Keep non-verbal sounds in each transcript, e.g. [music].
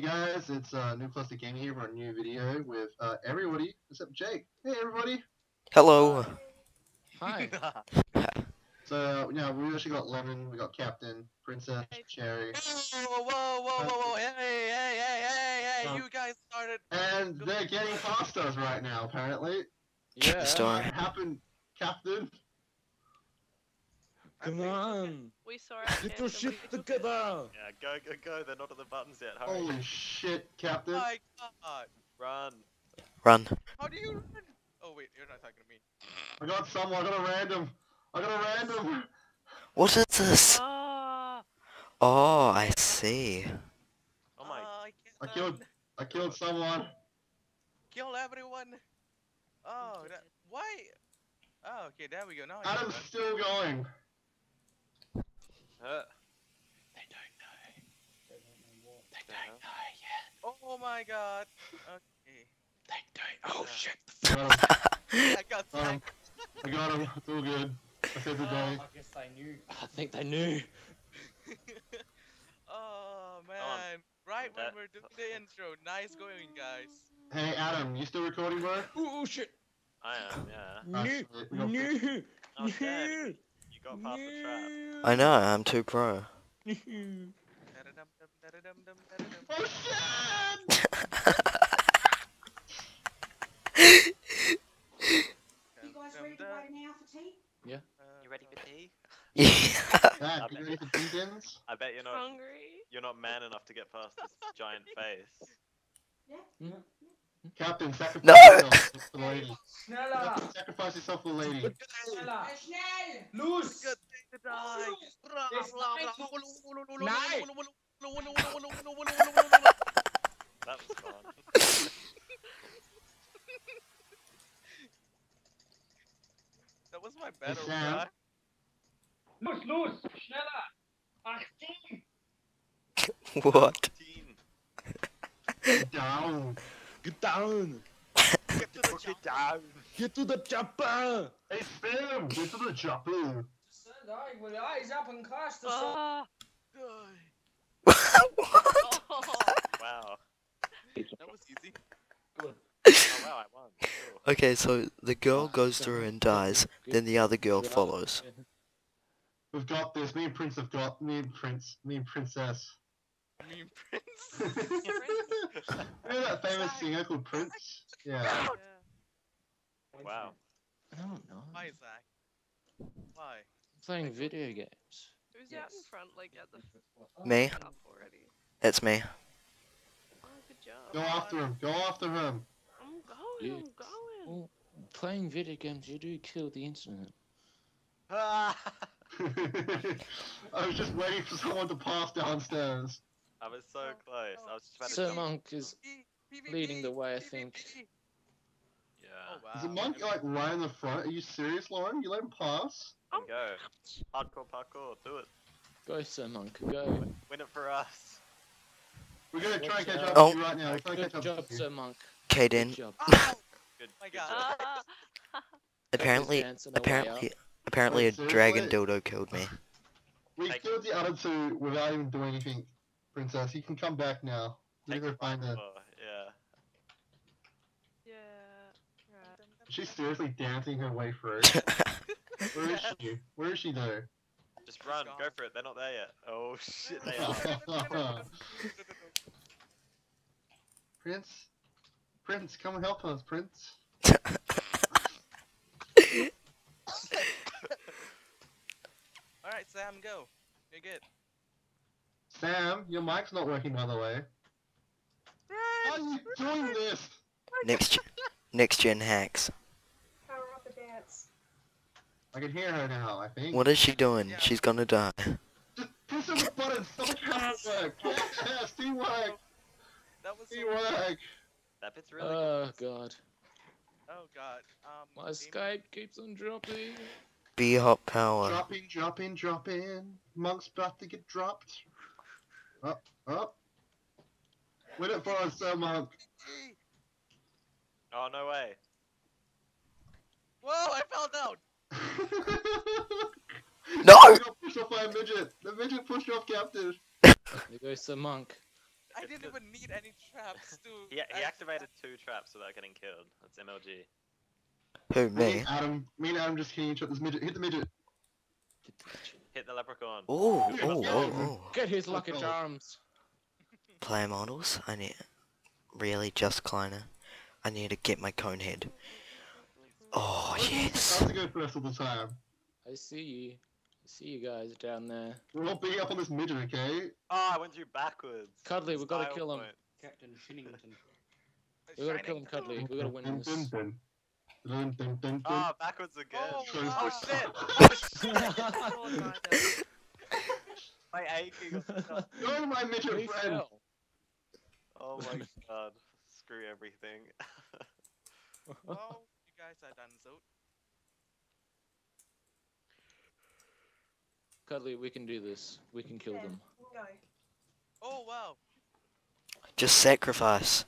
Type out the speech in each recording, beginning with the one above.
Hey guys, it's uh, Noob Cluster Gaming here for a new video with uh, everybody except Jake. Hey everybody! Hello. Hi. [laughs] So, yeah, we actually got Lemon, we got Captain, Princess, Cherry, Whoa, whoa, whoa, whoa, whoa, hey, hey, hey, hey, hey, Um, you guys started. and they're getting past us right now, apparently. Yeah. Star. What happened, Captain? Come on. We saw our Get your shit it. together. Yeah, go, go, go. They're not at the buttons yet. Hurry. Holy shit, Captain. Oh My God. Run. Run. How do you run? Oh wait, you're not talking to me. I got someone, I got a random. I got a random. What is this? Ah, Oh, I see. Oh my. Uh, I, I killed- run. I killed someone. Kill everyone. Oh, that, why? Oh, okay, there we go. Now Adam's run. still going. Uh, They don't know. They the hell? don't know yet. Oh my God. Okay. They don't. Oh Yeah. shit. Got him. I got Um. [laughs] I got him. It's all good. I saved the day. I guess they knew. I think they knew. [laughs] oh man. Right when That- we're doing the intro. Nice going, guys. Hey Adam, you still recording, bro? Oh shit. I am. Yeah. Ah, No. shit, we got- No. I was dead. No. You got past the trap. I know, I'm too pro. know. Da-da-dum-dum, da-da-dum-dum, da-da-dum. Oh shit! You Dum, ready to dum. go now for tea? Uh, You ready for tea? yeah. Zach, you ready for Deacons? I bet you're not. hungry. You're not man enough to get past this giant [laughs] face. Yeah? Captain, sacrifice No! yourself for the lady. Schneller! Captain, sacrifice yourself for the lady. Schneller! Äh, schnell! Los! Good thing to die. This That was fun. That was my battle Sam. cry. Los, los! Schneller! Achtung! what? Teen. Down. Get down. Get to the Get down. Get to the chopper. Hey, Spam, get to the chopper. Da, ik wil je eyes up and cast the Ah. What? Oh. Wow. That was easy. Oh wow, I won. Cool. Okay, so the girl goes through and dies, then the other girl follows. We've got this. Me and Prince have got. Me and Prince. Me and Princess. Mean [laughs] Prince. [laughs] [laughs] Remember that famous singer called Prince? Yeah. Yeah. Wow. I don't know. Why, Zach? Why? Playing video games. Who's out in front, like at the [laughs] Me? f- It's me. Oh, good job. Go after him. Go after him. I'm going. I'm going. Well, playing video games, you do kill the internet. [laughs] I was just waiting for someone to pass downstairs. I was so close. I was just about to. Sir jump. Monk is leading the way, I think. Yeah. Oh wow. Is the monk like right in the front? Are you serious, Lauren? You let him pass? Oh, Go. Hardcore parkour. Do it. Go, Sir Monk. Go. Win it for us. We're gonna try and catch up oh. out. to you right now. We're trying to Good catch up job, to you. Sir Monk. Kaden, Good job. Ow! Good. My good God. [laughs] job. Apparently, Dancing away apparently, up. apparently a Wait, dragon seriously? dildo killed me. We Take- killed the other two without even doing anything, Princess. You can come back now. We Take gotta find her. Oh, yeah. yeah. Right. She's seriously dancing her way through. [laughs] Where is she? Where is she though? Just run. Go for it. They're not there yet. Oh shit, they are. Prince? Prince, come and help us, Prince. [laughs] All right, Sam, go. You're good. Sam, your mic's not working by the way. How are you doing this? next, gen- next gen hacks. Power up the dance. I can hear her now, I think. What is she doing? Yeah. She's gonna die. Just push on the button, stop half work. Yes, teamwork, That was so teamwork. That bit's really Oh good. god. Oh God. Um. My Damon- Skype keeps on dropping. B hot power. Dropping, dropping, dropping. Monk's about to get dropped. Up, up. Win it for us, Sir Monk. Oh no way. Whoa! I fell down. [laughs] No! I got pushed off by a midget. The midget pushed off Captain. There goes Sir Monk. I didn't even need any traps to. He, [laughs] he activated two traps without getting killed. That's MLG. Who, Me me? Adam, me and Adam just hitting each other. This midget, hit the midget. Hit the leprechaun. Oh, oh, oh, oh. Get his lucky charms. Player models, I need... Really, just Kleiner. I need to get my cone head. Oh, yes. That's a good first of the time. I see you. I see you guys down there. We're all beating up on this midget, okay? Oh, I went through backwards. Cuddly, we gotta kill him. point. Captain Shinington. We gotta kill him, Cuddly. We gotta win Dun, this. Dun, dun. Dun. Oh, backwards again. Oh, Try- wow. Oh [laughs] shit! Oh, my God. My aching. Go, my midget We friend. fell. Oh my god. Screw everything. [laughs] Oh, you guys are done so. Cuddly, we can do this. We can kill Yeah, them. you can go. Oh wow. Just sacrifice.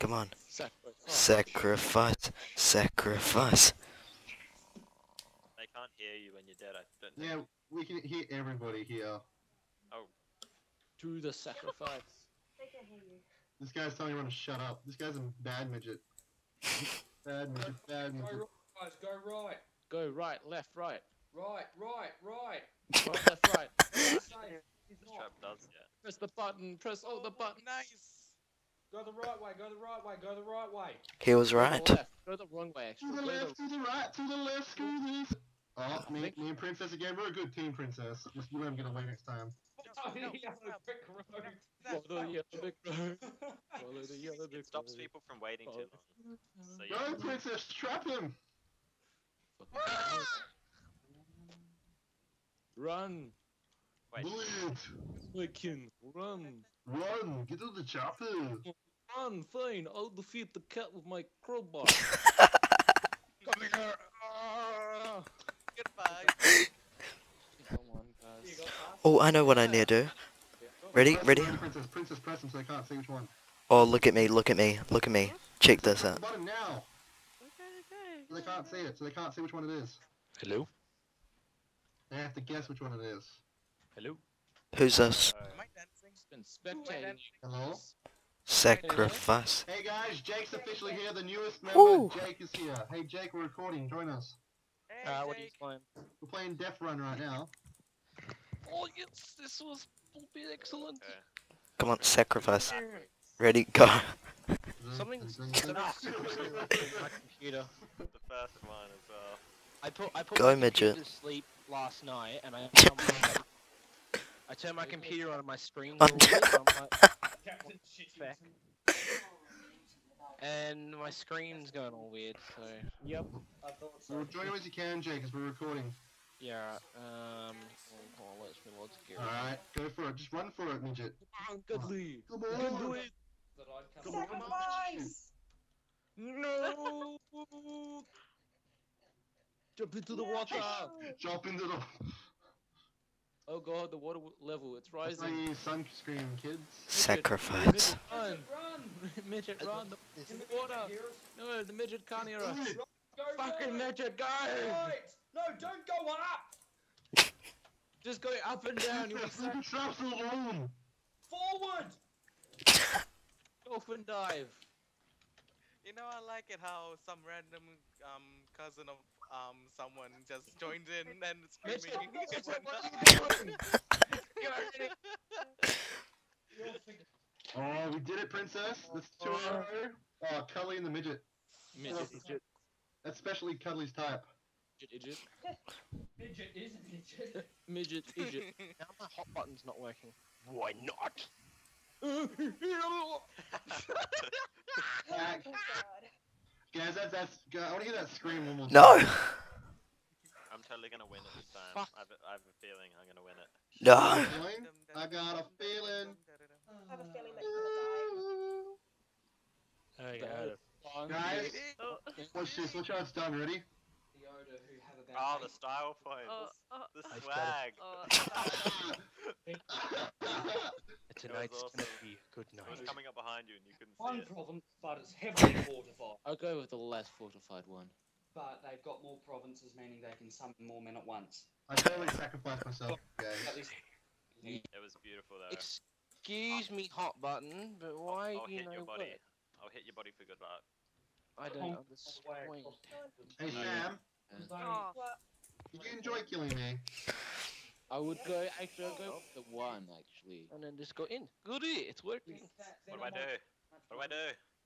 Come on. Sacrifice. Sacrifice. Sacrifice. They can't hear you when you're dead. I don't think. Yeah, we can hear everybody here. Oh. To the sacrifice. They can hear you. This guy's telling everyone to shut up. This guy's a bad midget. [laughs] Bad midget, bad Go right, guys, go right. Go right, left, right. Right, right, right. Right, left, right. Safe. This trap does yeah. Press the button. Press all the buttons. Nice. Go the right way, go the right way, go the right way. He was right. the. Go the wrong way, To the Go left, to the right, to the left, oh, screw this. Oh, me, Think- me and Princess again. We're a good team, Princess. Just you let him get away next time. Oh, no, yeah, no. brick road. Follow the yellow brick road. Follow the yellow It brick stops people from waiting too long. So Go, yeah. Princess, trap him. Run, Wait. Bullet. Wickens, run, Run, get to the chopper. Run. Fine, I'll defeat the cat with my crowbar. Come here. Ah. Goodbye. Come on, guys. Oh, I know what I need to do. Ready? Ready? Princess, Princess, press him so they can't see which one. Oh, look at me, look at me, look at me. Check this out. the button now. Okay, okay. So they can't see it. So they can't see which one it is. Hello? They have to guess which one it is. Hello? Who's this? Uh, Am I dancing? Been. Hello? Sacrifice. Hey guys, Jake's officially here. The newest member, Woo. Jake, is here. Hey Jake, we're recording. Join us. Hey, Uh, what are you playing? We're playing Death Run right now. Oh yes, this was will be excellent. okay. Come on, sacrifice. Ready? Go. Something's- Zing, something's- zing, My computer. The first one as well. I put I put Go, my midget. to sleep last night, and I [laughs] I turned my computer on and my screen. [laughs] Oh, was all weird, so I'm like- Captain Back. And my screen's going all weird. So yep. I thought Well, so. join us as you can, Jake, as we're recording. Yeah. Um. Hold on, let's me let's get. Alright, go for it. Just run for it, midget. Come on, Goodly. Come You can do it. That I'd Come come on. No. [laughs] Jump into the water. Jump into the. Oh god, the water level, it's That's why rising. you sunscreen, kids. Sacrifice. [laughs] Midget, run! Run! midget, run! The, in the water! No, the midget can't hear us. Fucking midget, go! Right! No, don't go up! [laughs] Just go up and down, you'll be Princess, leave the traps alone. Forward! dolphin dive. You know, I like it how some random um cousin of um someone just joined in and screaming. midget, what are you [laughs] doing? You're already- You'll think Oh, we did it, Princess. That's two in a. Oh, Cuddly and the midget. Midget, midget, That's especially Cuddly's type. midget, midget is a midget. [laughs] midget, midget. [laughs] Now my hot button's not working. Why not? Back. God. Guys, that's, that's, I want to hear that scream one more time. No! I'm totally gonna win it this time. I have, a, I have a feeling I'm gonna win it. No! I got a feeling. I have a feeling that you're gonna Fun. Guys, Oh, watch this. Watch how it's done. Ready? Yoda who had a bad Oh, day. the style point. oh, oh, the oh, oh, oh. I the got it. swag. oh. [laughs] Tonight's awesome. gonna be a good It was night. coming up behind you and you couldn't see One it. province, but it's heavily fortified. I'll go with the less fortified one. But they've got more provinces, meaning they can summon more men at once. I totally sacrificed myself. At Guys. It was beautiful though. Ex- Excuse me, hot button, but why I'll do you hit know your body. what? I'll hit your body for good luck. I don't understand. Hey No. Sam, Oh, did you enjoy killing me? I would go actually I'll go for the one actually, and then just go in. Goody, it's working. What do I do? What do I do?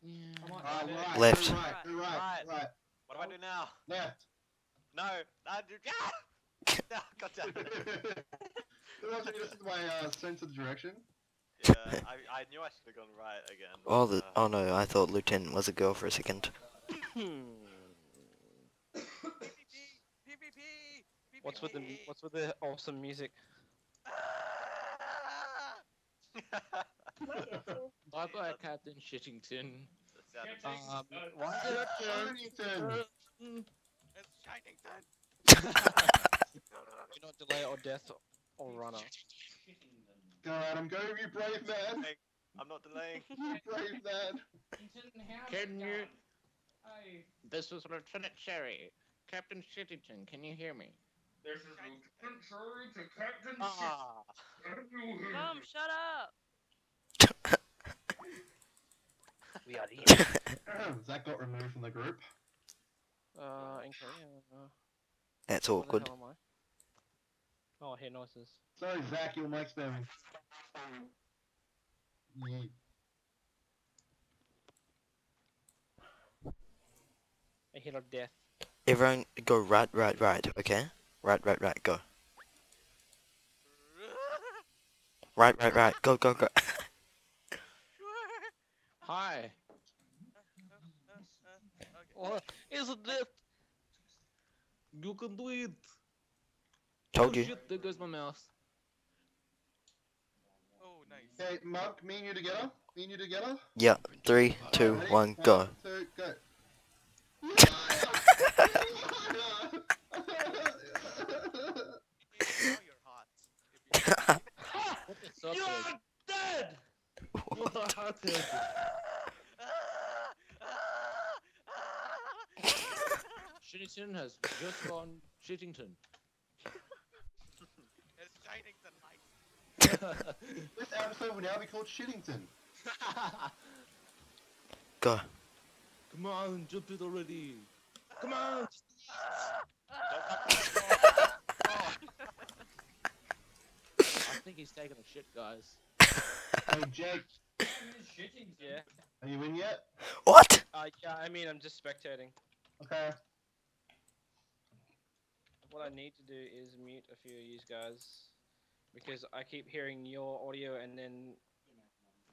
Yeah. Uh, right, Left. Right, right, Right. right, What do I do now? left. No, I do. [laughs] Ah! No, God damn it. This is my uh, sense of direction. Yeah, I, I knew I should have gone right again. Oh, the, uh, oh no, I thought Lieutenant was a girl for a second. [laughs] What's with the What's with the awesome music? [laughs] Bye bye, Captain Shittington. Um, why did I Arlington. It's Shining [laughs] Do not delay or death or runner. Go Adam, go you brave man. I'm not delaying. [laughs] You brave man. Can you? This is Lieutenant Sherry. Captain Shittington, can you hear me? This is Lieutenant Sherry to Captain ah. Mom, shut up. [laughs] We are here. Zach got removed from the group. Uh, okay, uh, That's where the awkward. hell am I? Oh, I hear noises. Sorry, Zach, your mic's spamming. Yeet. I hear a death. Everyone go right, right, right, okay? Right, right, right, go. Right, right, right, go, go, go. [laughs] Hi. What is this? You can do it. Told oh, you. Shit, there goes my mouse. Oh, nice. Okay, Mark, me and you together? Me and you together? Yeah, three, two, Ready? one, go. two, go. [laughs] Now you're hot. If you- What the suck is? dead! What happened? Shittington has just gone Shittington. It's shining the [laughs] this episode will now be called Shittington. [laughs] Go. Come on, jump it already. Come on. Think he's taking a shit, guys. Hey, Jake, Yeah. are you in yet? What? Uh, yeah, I mean, I'm just spectating. Okay. What I need to do is mute a few of you guys because I keep hearing your audio and then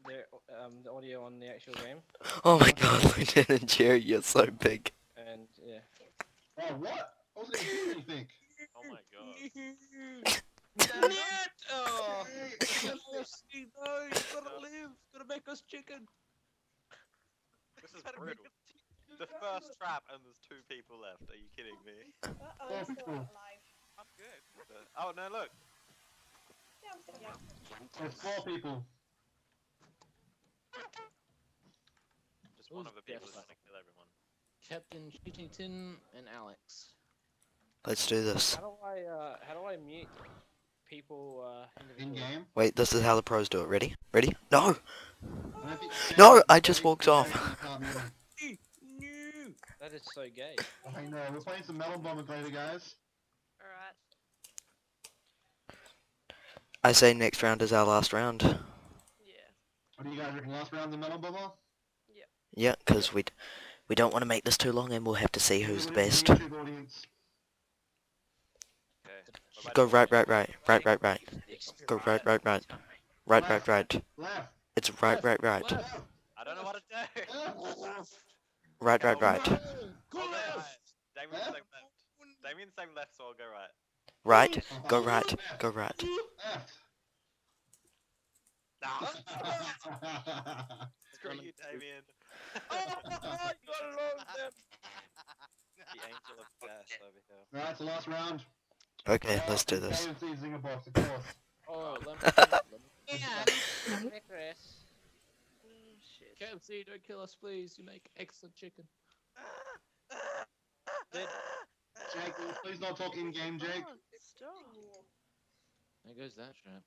the um the audio on the actual game, Oh my god, [laughs] Lieutenant Jerry, you're so big. and yeah. Oh, what? I wasn't gonna anything. Oh my god. [laughs] Damn it! Oh, Hey, Lucy, no, you gotta live. Gotta make us chicken. This is brutal. The first trap and there's two people left. Are you kidding me? Four I'm still alive. I'm good. Oh no, look. Yeah, I'm still alive. There's four people. Just one of the people is deaf? gonna kill everyone. Captain Shittington and Alex. Let's do this. How do I uh how do I mute people uh In individually? game. Wait, this is how the pros do it. Ready? Ready? No! I No, I just walked off. Can't mute him. No. That is so gay. I know, we're playing some Melon Bomber later, guys. Alright. I say next round is our last round. Yeah. What do you guys reckon? Last round, the Melon Bomber? Yeah, because we we don't want to make this too long and we'll have to see who's the Everybody best. from YouTube audience. Okay. what about Go right, right, right, right, right, right. Go right, right, right. Right, right, right. It's right, right, right. I don't know what to do. Right, right, right. Go. Left. Left, so I'll go right. Right, go right, go right. Nah. Screw you, Damien. The angel of death over here. Alright, so last round. Okay, let's do this. KFC Zinger Box, of course. Oh, let me. let me shit. KFC, don't kill us, please. You make excellent chicken. Jake, will you please not talk in game, Jake. Stop. There goes that trap.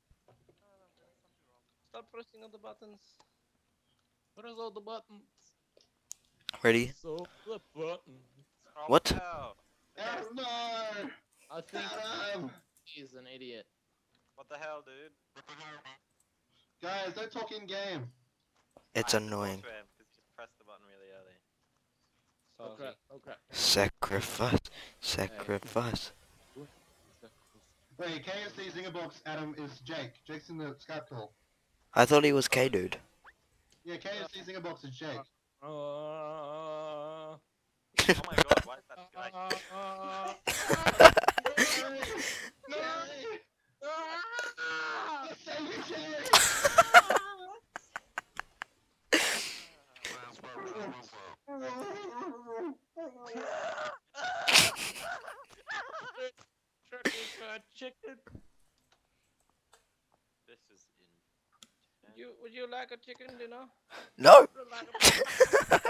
Stop pressing all the buttons. What is all the buttons? Ready? So the button. Oh, What? no. Adam, no! I think Adam! [laughs] he's an idiot. What the hell, dude? Guys, don't talk in game. It's I had to talk annoying. to him 'cause he just pressed the button really early. Oh crap, oh crap. Sacrifice. Sacrifice. Wait, KFC Zinger Box Adam is Jake. Jake's in the Skype call. I thought he was K dude. Yeah, KFC Zinger Box is Jake. Uh, uh, uh, uh, Oh my god, why is that [laughs] chicken. This is in. You would you like a chicken dinner? No! [laughs] [laughs] Would you like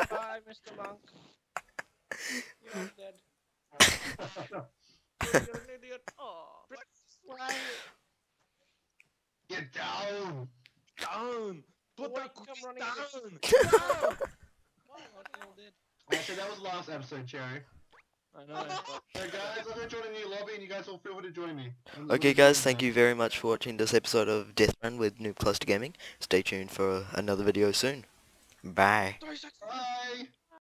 a Bye, Mr. Monk. You're dead. You're an idiot. Oh. Get down! Down. Put Wait, that come cookie running down. What? You're. Actually, that was last episode, Cherry. I know. So guys, I'm gonna join a new lobby and you guys all feel free to join me. I'm- Okay guys, thank you very much for watching this episode of Death Run with Noob Cluster Gaming. Stay tuned for another video soon. Bye. Bye!